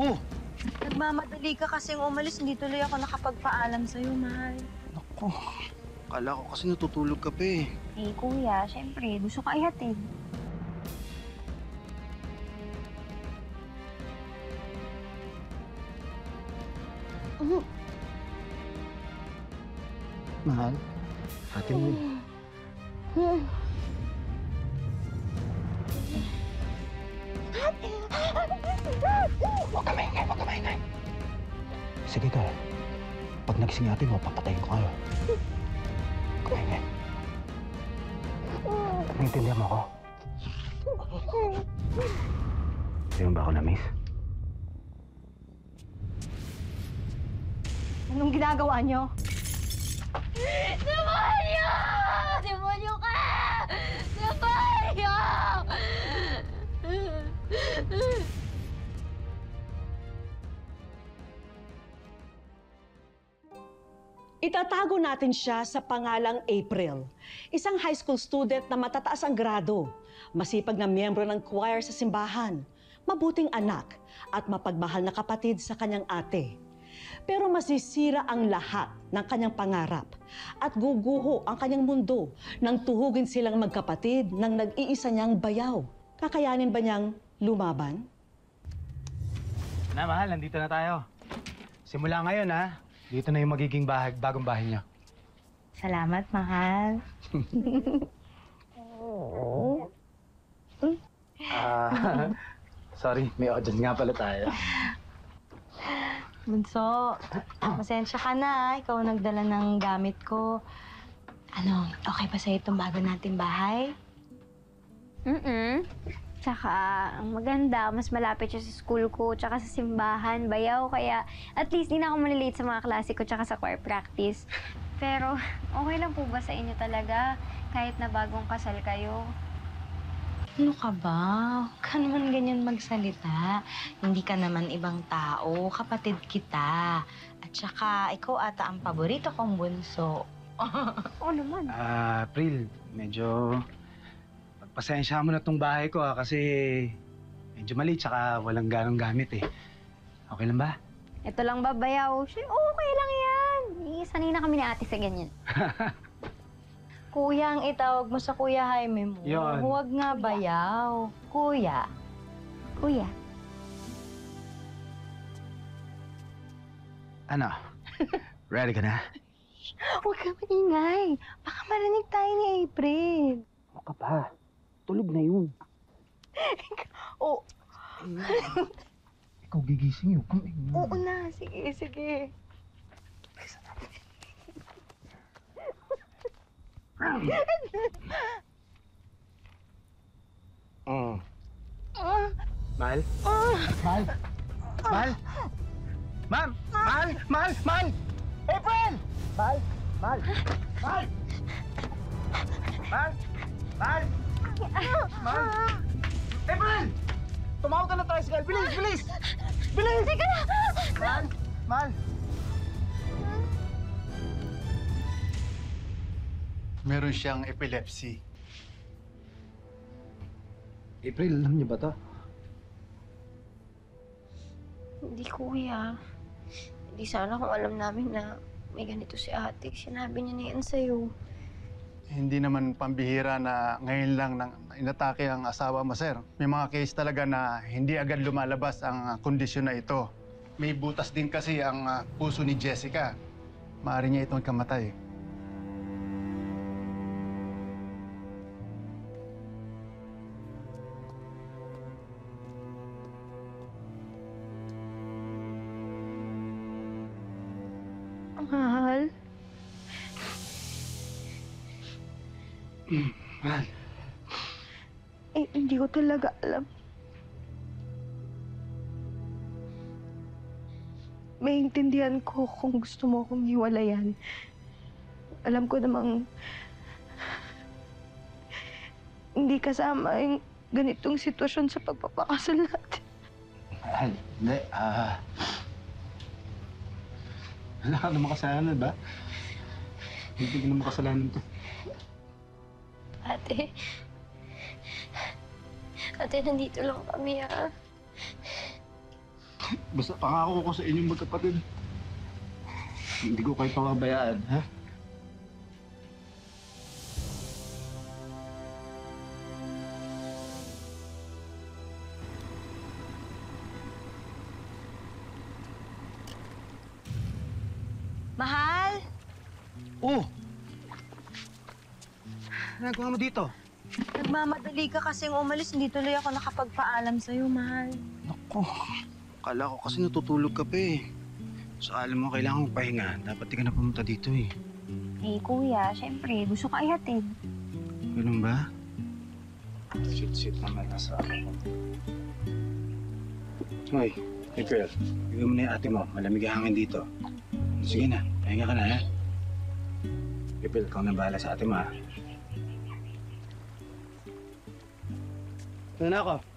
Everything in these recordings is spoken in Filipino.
Oh, Nagmamadali ka kasing umalis, hindi tuloy ako nakapagpaalam sa'yo, mahal. naku. Kala ko kasi natutulog ka pa eh. Eh, kuya, syempre, gusto ka ihatid. Anong ginagawa niyo? Demonyo! Demonyo ka! Demonyo! Itatago natin siya sa pangalang April, isang high school student na matataas ang grado, masipag na miyembro ng choir sa simbahan, mabuting anak at mapagmahal na kapatid sa kanyang ate. Pero masisira ang lahat ng kanyang pangarap at guguho ang kanyang mundo nang tuhugin silang magkapatid ng nag-iisa niyang bayaw. Kakayanin ba niyang lumaban? Na, mahal, nandito na tayo. Simula ngayon, ha? Dito na yung magiging bahay, bagong bahay niyo. Salamat, mahal. Ah, sorry, may audience nga pala tayo. Bunso, pasensya ka na. Ikaw ang nagdala ng gamit ko. Ano, okay ba sa'yo itong bago nating bahay? Mm-mm. Tsaka, ang maganda, mas malapit siya sa school ko, tsaka sa simbahan, bayaw, kaya at least di na ako malilate sa mga klase ko, tsaka sa choir practice. Pero, okay lang po ba sa inyo talaga, kahit na bagong kasal kayo? Ano ka ba? Huwag ka naman ganyan magsalita. Hindi ka naman ibang tao. Kapatid kita. At saka, ikaw ata ang paborito kong bunso. Oo naman. Ah, April, medyo... Pagpasensya mo na tong bahay ko, ha? Kasi medyo mali, tsaka walang ganong gamit, eh. Okay lang ba? Ito lang ba, bayaw? Siya, okay lang yan. Sanay na kami ni ate sa ganyan. Kuya ang itawag mo sa Kuya Jaime mo. Yun. Huwag nga bayaw. Kuya. Kuya. Ano? Ready ka na? Huwag ka maingay. Baka marinig tayo ni April. Ano ka ba? Tulog na yun. Oo. Ikaw gigising yun. Kung Oo na. Sige, sige. Mm. Ah, Mahal? ah. Mahal? Mahal? Ma'am! Mahal! Mahal! Mahal! April! Mahal! Mahal! Mahal! Mahal! Mahal! Mahal! April! Tumawag ka na tricycle! Bilis! Bilis! Bilis! Sige na! Mahal! Mahal! Meron siyang epilepsy. April, alam niyo ba to? Hindi, kuya. Hindi sana kung alam namin na may ganito si ate. Sinabi niya na yan sa'yo. Hindi naman pambihira na ngayon lang nang inatake ang asawa mo, sir. May mga case talaga na hindi agad lumalabas ang ah, kondisyon na ito. May butas din kasi ang ah, puso ni Jessica. Maaari niya itong kamatay. Talaga alam. Maintindihan ko kung gusto mo akong hiwalayan. Alam ko namang hindi kasama yung ganitong sitwasyon sa pagpapakasal natin. Mahal, hindi. Ah... wala ka naman kasalanan ba? Hindi ka naman kasalanan to. Ate. Ate, nandito lang kami, ah. Basta pangako ko sa inyong magkapatid. Hindi ko kayo pababayaan, ha? Mahal? Oh! Nagawa mo dito? Nagmamadali ka kasing umalis. Hindi tuloy ako nakapagpaalam sa'yo, mahal. Naku, kala ko kasi natutulog ka pa eh. So alam mo, kailangan mong pahinga. Dapat di ka na pumunta dito eh. Eh, kuya, syempre, gusto ka ihatid. Ganun ba? Shit-shit naman nasa akin. Hoy, hey girl. Bigyan mo na yung ate mo. Malamig ang hangin dito. Sige na, pahinga ka na ha. Pipil, ikaw na bahala sa ate mo ha. Na ako.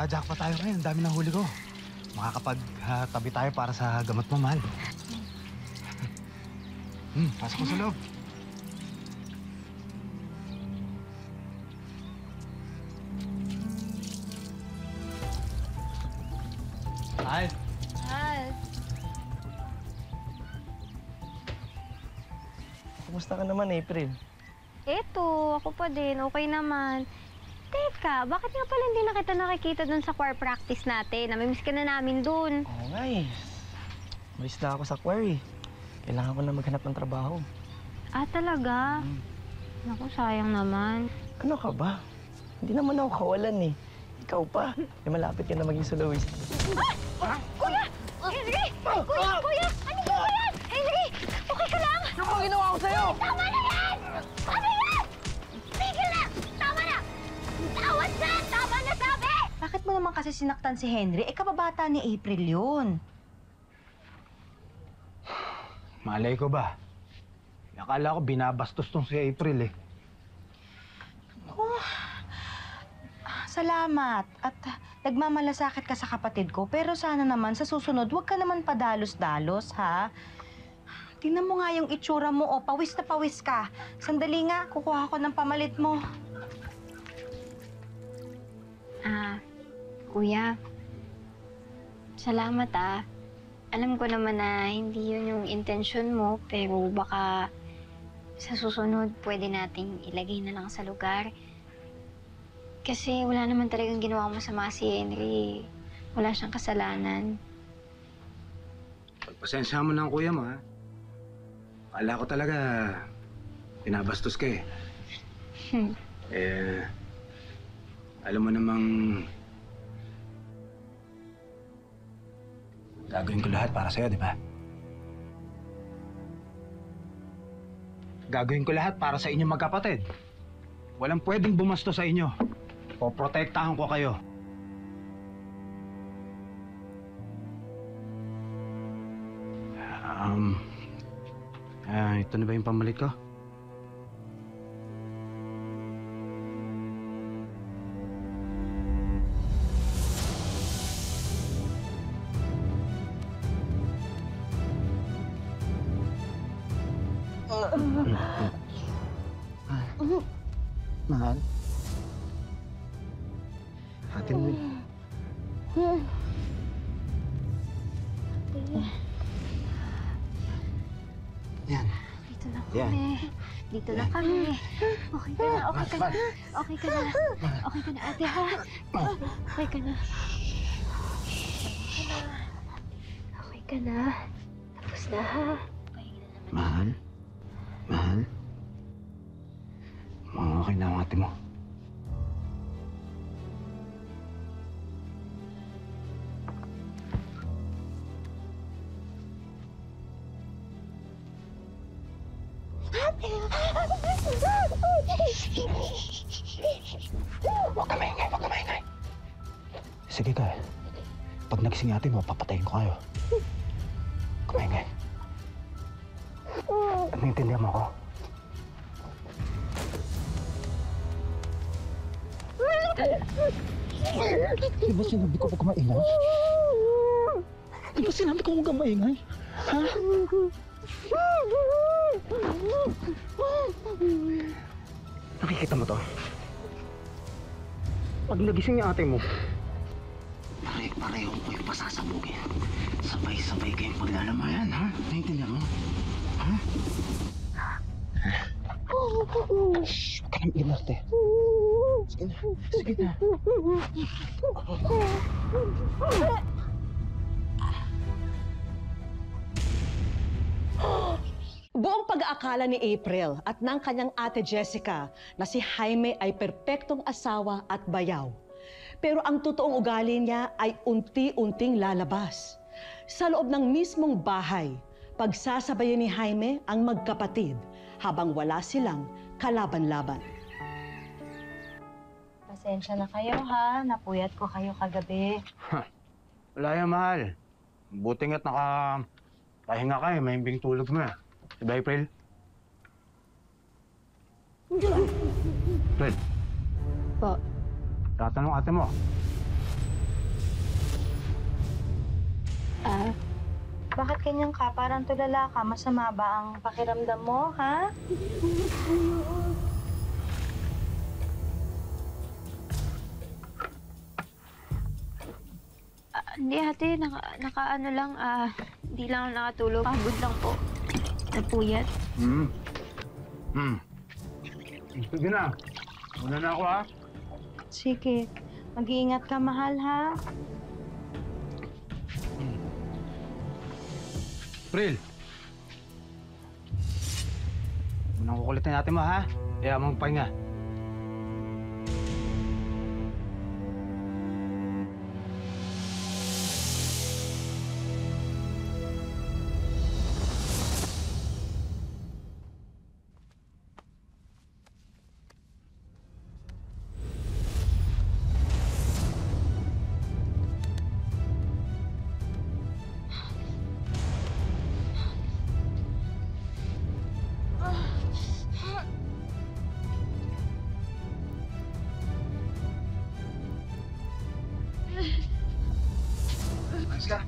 Ah, jackpot tayo ngayon. Ang dami ng huli ko. Makakapag-tabi tayo para sa gamot mo, mahal. Hmm, pasok mo sa loob. Mahal, Mahal? Kumusta ka naman, April? Eto, ako pa din, okay naman. Teka, bakit nga pala hindi na kita nakikita dun sa choir practice natin? Namimiss ka na namin dun. Oo nga eh. Malis na ako sa choir eh. Kailangan ko na maghanap ng trabaho. Ah, talaga? Naku, sayang naman. Ano ka ba? Hindi naman ako kawalan eh. Ikaw pa. Eh, malapit ka na maging soloist. Kuya! Henry! Kuya! Kuya! Ano ba yan? Henry! Okay ka lang? Ano ginawa ko sa'yo? Tama na Bakit mo naman kasi sinaktan si Henry? Eh, kababata ni April yun. malay ko ba? Akala ko binabastos tong si April eh. Salamat. At ah, nagmamalasakit ka sa kapatid ko. Pero sana naman sa susunod, huwag ka naman padalos-dalos, ha? Tingnan mo nga yung itsura mo, oh. Pawis na pawis ka. Sandali nga, kukuha ko ng pamalit mo. Ah, kuya. Salamat ah. Alam ko naman na hindi yun yung intensyon mo, pero baka sa susunod pwede nating ilagay na lang sa lugar. Kasi wala naman talagang ginawa masama si Henry. Wala siyang kasalanan. Pagpasensya mo na ang kuya mo, ha? Akala ko talaga pinabastos ka eh. Hmm. Eh, alam mo namang gagawin ko lahat para sa'yo, di ba? Gagawin ko lahat para sa inyong magkapatid. Walang pwedeng bumasto sa inyo. Poprotektahan ko kayo. Um, ah, ito na ba yung pamalit ko? Dito na kami. Okay ka na, okay ka na. Okay ka na. Okay ka na, ate ha? Okay ka na. Okay ka Ka na. Tapos na ha. Mahal? Mahal? Mga okay na ang ate mo. Huwag ka maingay, huwag ka maingay. Sige ka. Pag nagising yung ate mo, papatayin ko kayo. Huwag ka maingay. Naintindihan mo ako? Di ba sinabi ko huwag maingay? Di ba sinabi ko huwag maingay? Ha? Nakikita mo to? Pag nagising yung ate mo, pare-pareho ko yung pasasabugin. Sabay-sabay kayong paglalamayan, ha? Naintindihan mo? Ha? Shh! Huwag ka nang inarte. Sige na. Sige na. Pag-aakala ni April at ng kanyang ate Jessica na si Jaime ay perpektong asawa at bayaw. Pero ang totoong ugali niya ay unti-unting lalabas. Sa loob ng mismong bahay, pagsasabayan ni Jaime ang magkapatid habang wala silang kalaban-laban. Pasensya na kayo ha. Napuyat ko kayo kagabi. Wala yan, mahal. Buti nga't naka... Pahinga ka eh. Mahimbing tulog mo eh. Diba, April? April, Po. tatanong ate mo. Ah, Bakit ganyan ka? Parang tulala ka. Masama ba ang pakiramdam mo, ha? ah, hindi ate, naka, naka ano lang, ah, hindi lang ako nakatulog. Pagod lang po. Napuyat. Hmm. Hmm. Sige na. Muna na ako, ha? Sige. Mag-iingat ka, mahal, ha? April! Unang kukulitin natin mo, ha? Kaya mong pahinga. Oscar.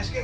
Es que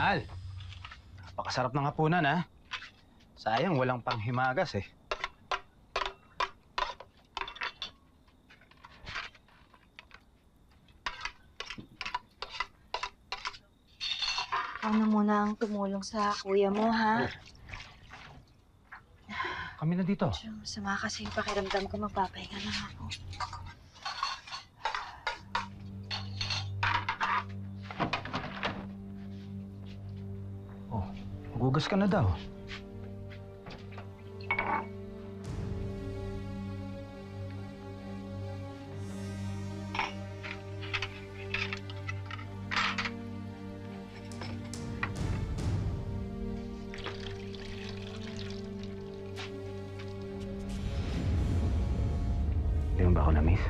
Hal, napakasarap ng hapunan ha. Sayang walang panghimagas eh. Ikaw na muna ang tumulong sa kuya mo, ha? Kami na dito. Medyo Masama kasi yung pakiramdam ko. Magpapahinga na nga ako. Hugas ka na daw. Hindi mo ba ako na-miss?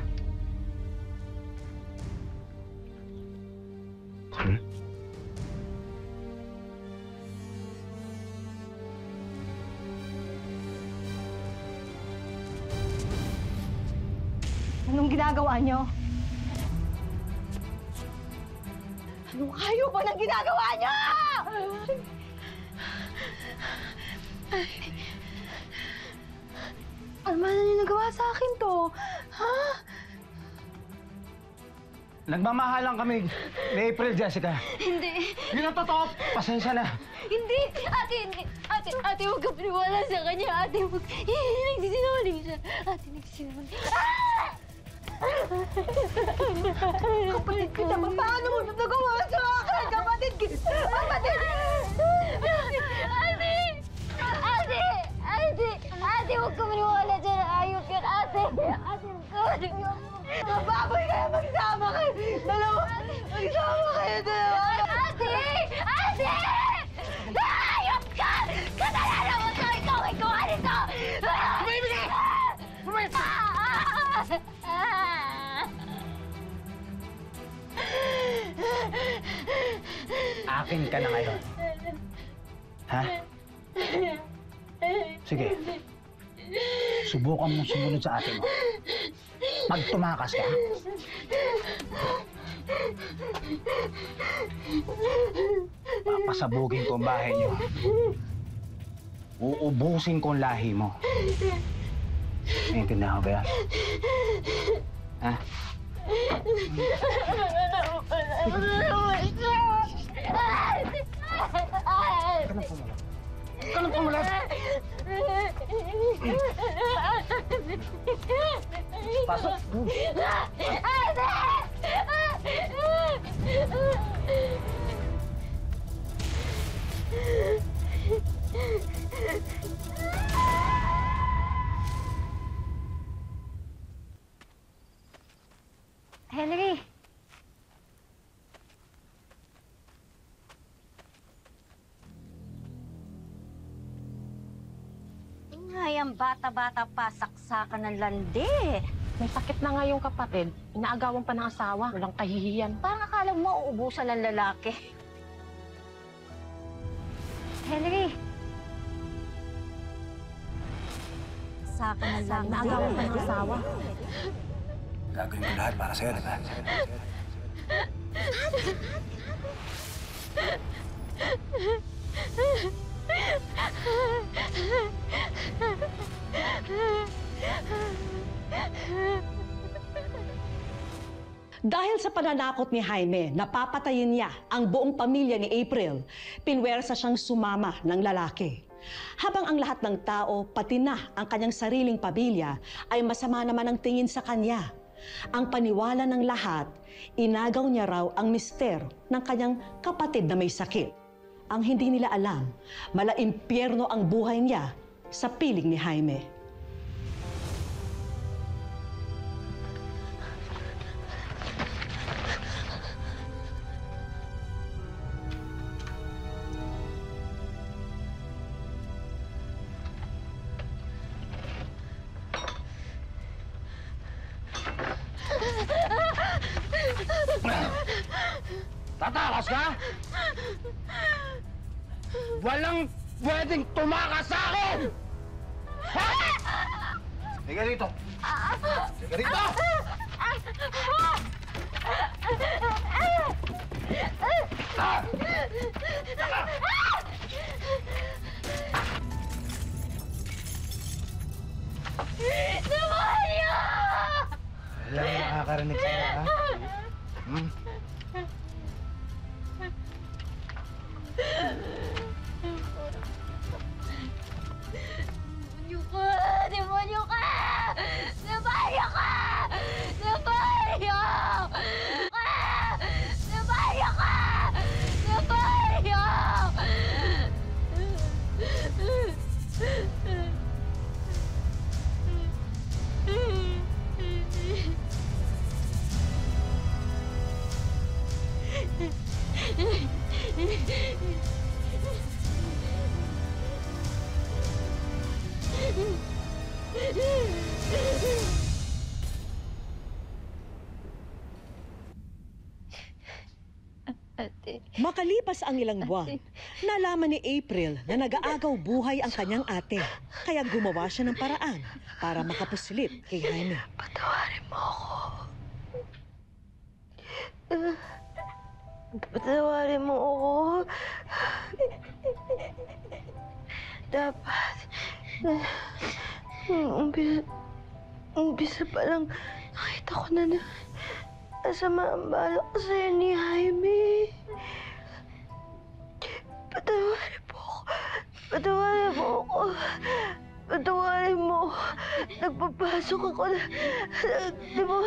Ginagawa niyo? Anong kayo ba ng ginagawa niyo? Ano man niyo nagawa sa akin to? Ha? Nagmamahalan kami ni April, Jessica. Hindi. Yun ang totoo. Pasensya na. Hindi! Ate, hindi! Ate, ate, huwag ka paniwala sa kanya. Ate, huwag... Nagsisinungaling siya. Ate, nagsisinungaling. Ah! Kapatid kita ba? Paano mo ito nagawa sa akin? Kapatid kita! Kapatid! Ate! Ate! Ate! Ate, huwag ka maniwala dyan. Ayok yan, ate! Ate, huwag ka maniwala. Baboy kayo, magsama kayo! Dalawa! Magsama Akin ka na ngayon. Ha? Sige. Subukan mo sumunod sa ate mo. Pag tumakas ka, papasabugin ko ang bahay niyo. Uubusin ko ang lahi mo. Naiintindihan ko ba yan? Ha? Kanang pumulat? Pasok. Henry! Bata-bata pa, saksakan ng landi. May sakit na nga yung kapatid. Inaagawan pa ng asawa. Walang kahihiyan. Parang akala mo uubusan ng lalaki. Henry! Saka ng landi. Inaagawan pa ng asawa. Gagawin ko lahat para sa'yo, di ba? Sa pananakot ni Jaime, napapatayin niya ang buong pamilya ni April, pinwersa siyang sumama ng lalaki. Habang ang lahat ng tao, pati na ang kanyang sariling pamilya, ay masama naman ang tingin sa kanya. Ang paniwala ng lahat, inagaw niya raw ang mister ng kanyang kapatid na may sakit. Ang hindi nila alam, mala impyerno ang buhay niya sa piling ni Jaime. Tatakas ka? Walang pwedeng tumakas sa akin! Ha? Sige rito. Sige rito! Ah! Demonyo! Walang makakarinig sa'yo, ha? Hmm? Makalipas ang ilang buwan, nalaman ni April na nag-aagaw buhay ang kanyang ate. Kaya gumawa siya ng paraan para makapuslip kay Jaime. Patawarin mo ako. Patawarin mo ako. Dapat. Umpisa, umpisa pa lang, nakita ko na na nasama ang balak sa'yo ni Jaime. Patawarin mo ako. Patawarin mo ako. Patawarin mo. Nagpapasok ako na... Di ba?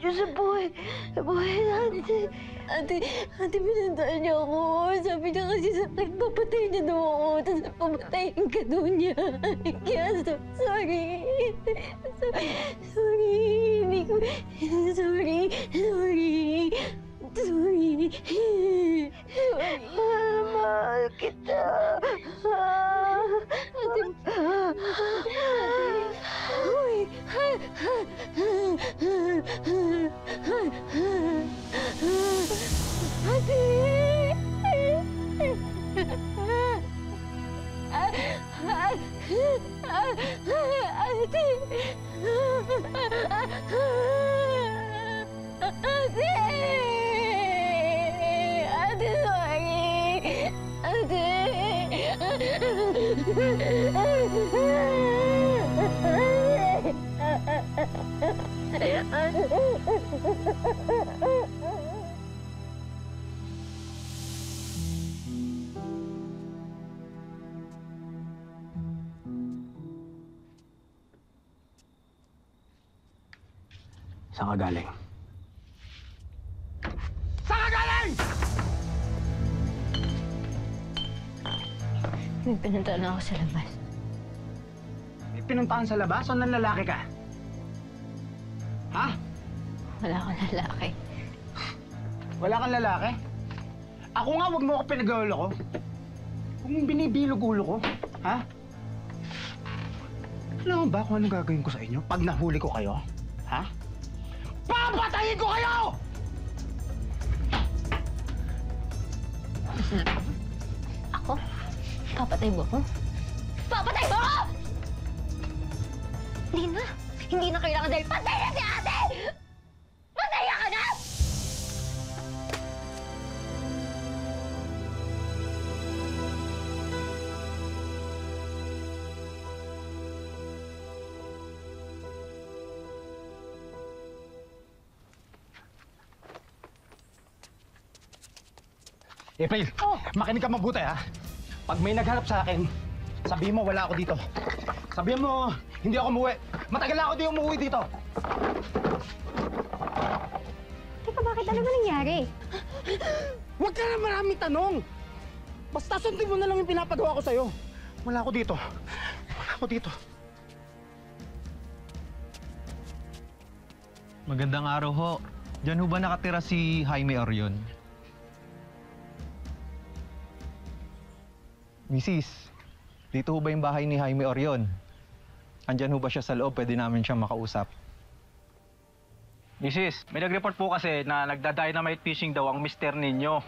Diyos sa buhay. Buhay natin. Ate, ate, pinuntaan niya ako. Sabi niya kasi sa akin, papatay niya daw ako. Tapos papatayin ka daw niya. Kaya, so- sorry. So- Sorry. Hindi ko... Sorry. Sorry. Sorry. Sorry. Mahal kita. Ate, Uy. Ate, Saan ka galing? May pinuntaan ako sa labas. May pinuntahan sa labas o nang lalaki ka? Ha? Wala akong lalaki. Wala kang lalaki? Ako nga, wag mo ako pinag-ulo ko. Kung binibilog ulo ko, ha? Alam mo ba kung anong gagawin ko sa inyo pag nahuli ko kayo? Ha? Papatayin ko kayo! Papatay mo ako? Papatay mo ako! Hindi na. Hindi na kailangan dahil patay na si ate! Pataya ka na! April, makinig ka mabuti ha. Pag may naghanap sa akin, sabihin mo wala ako dito. Sabihin mo, hindi ako umuwi. Matagal na ako di umuwi dito. Teka, bakit? Ano ba nangyari? Huwag ka na maraming tanong. Basta sundin mo na lang yung pinapagawa ko sa'yo. Wala ako dito. Wala ako dito. Magandang araw ho. Diyan ho ba nakatira si Jaime Orion? Mrs., dito ho ba yung bahay ni Jaime Orion? Andyan ho ba siya sa loob? Pwede namin siyang makausap. Mrs., may nag-report po kasi na nagda-dynamite fishing daw ang mister ninyo.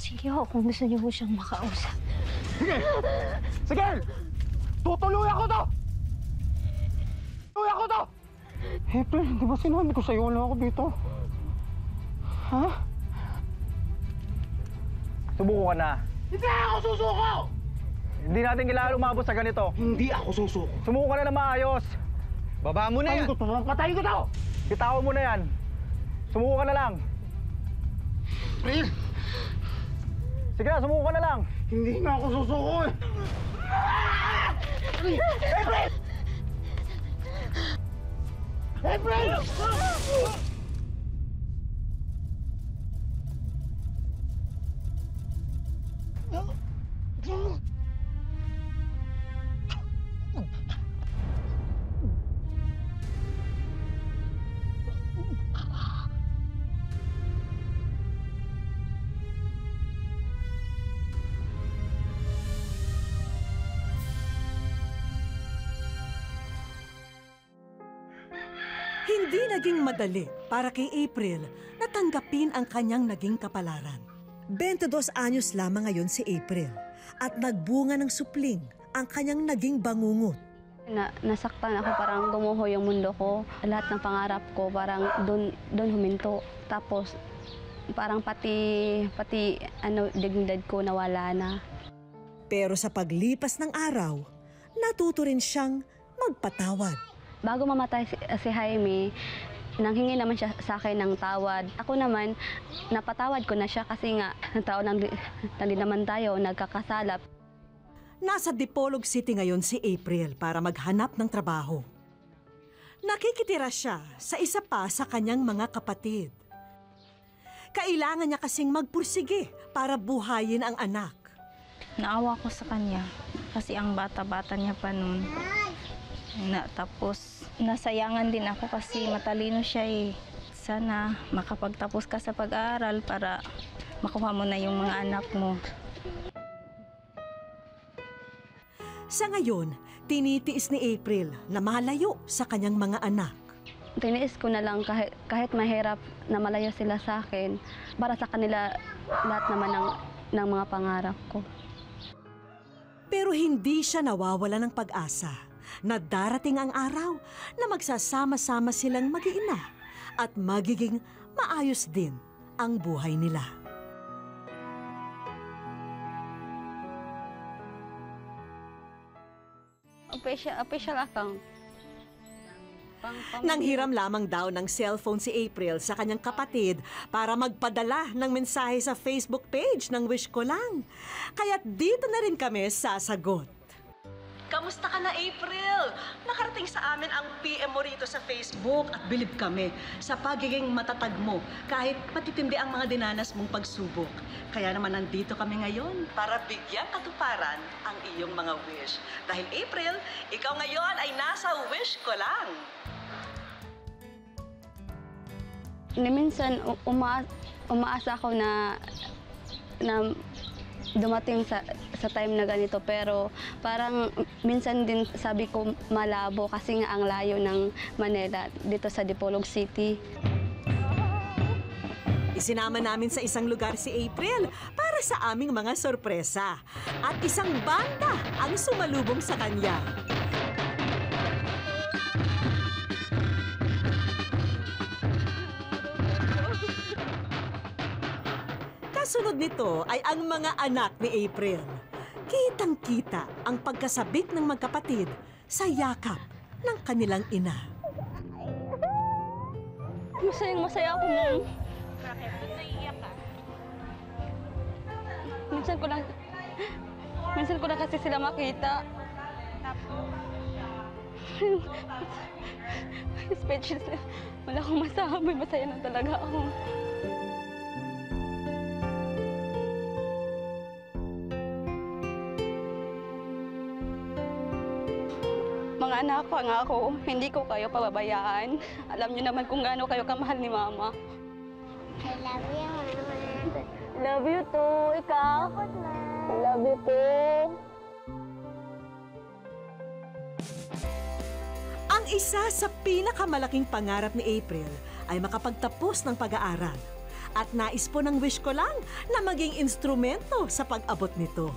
Sige ho, kung gusto niyo ho siyang makausap. Sige! Tutuluyan ko to! Tutuluyan ko to! April, di ba sinabi ko sa'yo wala ako dito? Ha? Subuko ka na. Hindi ako susuko! Hindi natin kailangan umabot sa ganito. Hindi ako susuko. Sumuko ka na na maayos. Baba mo na yan! Patayin ko! Patayin ko to! Bitawan mo na yan. Sumuko ka na lang. April, Sige na, sumuko ka na lang. hindi na ako susuko eh! April! April! Hindi madali para kay April na tanggapin ang kanyang naging kapalaran. 22 anyos lamang ngayon si April at nagbunga ng supling ang kanyang naging bangungot. Na, nasaktan ako, parang gumuho yung mundo ko. Lahat ng pangarap ko, parang doon doon huminto. Tapos, parang pati, pati ano, dignidad ko nawala na. Pero sa paglipas ng araw, natuto rin siyang magpatawad. Bago mamatay si, si Jaime, nanghingi naman siya sa akin ng tawad. Ako naman, napatawad ko na siya kasi nga, tao nang, nang din naman tayo, nagkakasala. Nasa Dipolog City ngayon si April para maghanap ng trabaho. Nakikitira siya sa isa pa sa kanyang mga kapatid. Kailangan niya kasing magpursige para buhayin ang anak. Naawa ko sa kanya kasi ang bata-bata niya pa noon. Na, tapos nasayangan din ako kasi matalino siya eh. Sana makapagtapos ka sa pag-aaral para makuha mo na yung mga anak mo. Sa ngayon, tinitiis ni April na malayo sa kanyang mga anak. Tiniis ko na lang kahit, kahit mahirap na malayo sila sa akin, para sa kanila lahat naman ng, ng mga pangarap ko. Pero hindi siya nawawala ng pag-asa na darating ang araw na magsasama-sama silang mag-iina at magiging maayos din ang buhay nila. Official, official account. Pang, pang- Nanghiram lamang daw ng cellphone si April sa kanyang kapatid para magpadala ng mensahe sa Facebook page ng Wish Ko Lang. Kaya't dito na rin kami sasagot. Kamusta ka na, April? Nakarating sa amin ang PM mo rito sa Facebook at bilib kami sa pagiging matatag mo kahit matitindi ang mga dinanas mong pagsubok. Kaya naman nandito kami ngayon para bigyan katuparan ang iyong mga wish. Dahil April, ikaw ngayon ay nasa wish ko lang. Minsan uma, umaasa ako na na dumating sa sa time na ganito pero parang minsan din sabi ko malabo kasi nga ang layo ng Manila dito sa Dipolog City. Isinama namin sa isang lugar si April para sa aming mga sorpresa. At isang banda ang sumalubong sa kanya. Kasunod nito ay ang mga anak ni April. Kitang-kita ang pagkasabik ng magkapatid sa yakap ng kanilang ina. Masayang masaya ako ma'am. Minsan ko lang minsan ko lang kasi sila makita. Speechless na. Wala akong masabi. Masaya na talaga ako. Anak ko nga ako, hindi ko kayo pababayaan. Alam niyo naman kung gaano kayo kamahal ni Mama. I love you, Mama. Love you too, ikaw. Love you too. Ang isa sa pinakamalaking pangarap ni April ay makapagtapos ng pag-aaral. At nais po ng wish ko lang na maging instrumento sa pag-abot nito.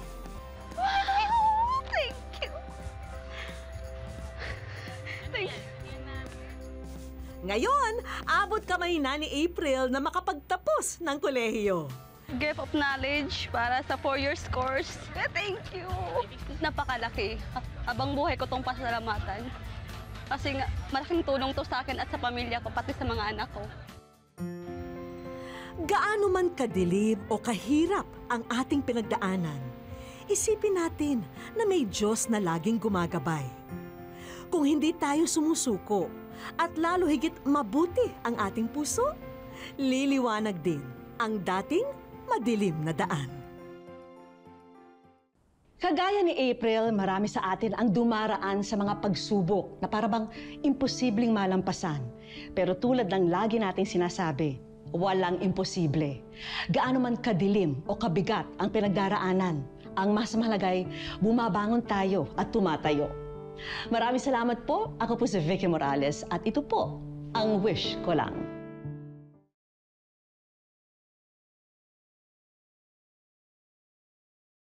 Ngayon, abot kamay na ni April na makapagtapos ng kolehiyo. Gift of knowledge para sa four years course. Thank you. Napakalaki. Abang buhay ko tong pasalamatan. Kasi nga, malaking tulong to sa akin at sa pamilya ko, pati sa mga anak ko. Gaano man kadilib o kahirap ang ating pinagdaanan, isipin natin na may Diyos na laging gumagabay. Kung hindi tayo sumusuko at lalo higit mabuti ang ating puso, liliwanag din ang dating madilim na daan. Kagaya ni April, marami sa atin ang dumaraan sa mga pagsubok na parabang imposibleng malampasan. Pero tulad ng lagi nating sinasabi, walang imposible. Gaano man kadilim o kabigat ang pinagdaraanan, ang mas mahalagay, bumabangon tayo at tumatayo. Maraming salamat po. Ako po si Vicky Morales at ito po ang wish ko lang.